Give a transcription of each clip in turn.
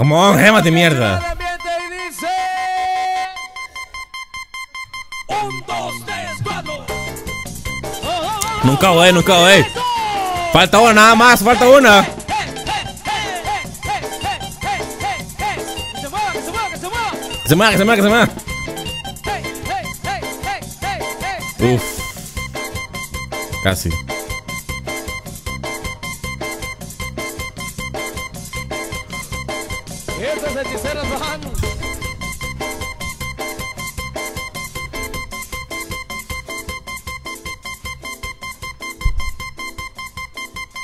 Come on, gemas de mierda. Nunca voy, nunca voy. Falta una nada más, falta una. Se mueva, que se mueva, que se mueva. Que se Estos hechiceros van.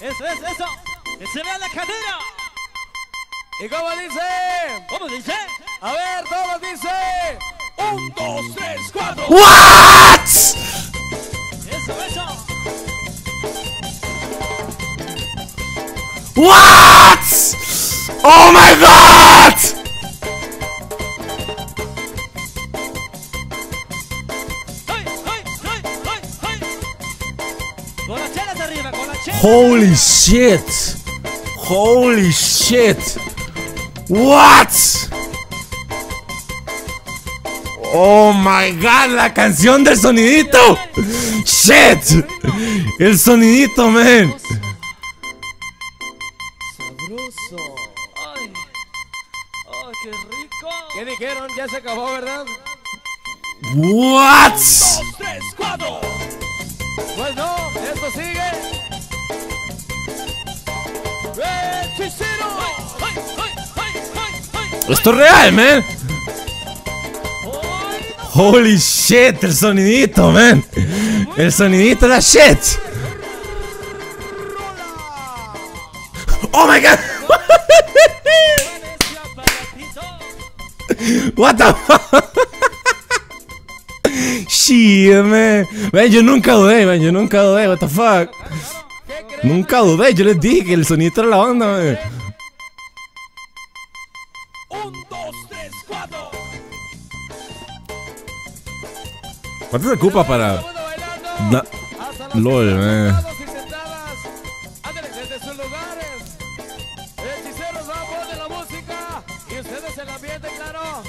Eso, eso, eso. Que se vea la cadera. ¿Y cómo dice? ¿Cómo dice? A ver, todos dice. Un, dos, tres, cuatro. What? Eso, eso. What? Oh my god! Holy shit! Holy shit! What? Oh my god, la canción del sonidito. Shit. El sonidito, man. Qué rico! ¿Qué dijeron? Ya se acabó, ¿verdad? What? Dos, tres, cuatro. Pues no, esto sigue. Esto es real, man. ¡Ay, Holy shit, el sonidito, man. El sonidito, la shit. Oh my god. What the fuck? Shit, man. Man, yo nunca dudé, man. Yo nunca dudé. What the fuck? Nunca dudé. Yo les dije que el sonidito era la onda, man. ¿Cuánto se ocupa para.? Na- LOL, man. Hechiceros, vamos de la el ambiente, claro.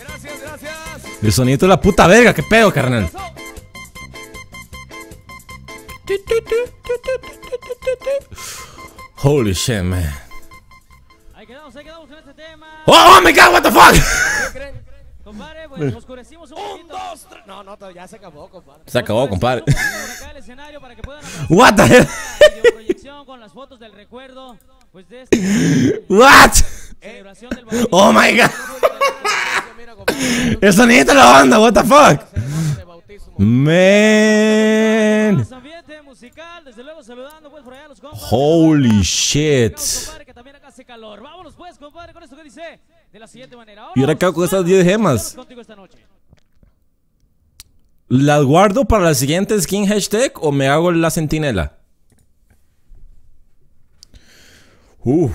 Gracias, gracias. El puta verga. ¿Qué pedo, carnal? Holy shit, man. Ahí quedamos, ahí quedamos con este tema. Oh, oh my god, what the fuck? ¿Qué creen? Compadre, pues oscurecimos un dos, tres. No, no, ya se acabó, compadre. Se acabó, compadre. Por acá el escenario para que puedan apreciar What the hell? la videoproyección con las fotos del recuerdo pues de esta What? Celebración del bautismo. Oh my god. El sonidito de la banda, what the fuck? Man. Pues. Holy shit. Y ahora acabo con estas 10 gemas. ¿Las guardo para la siguiente skin hashtag o me hago la centinela? Uf.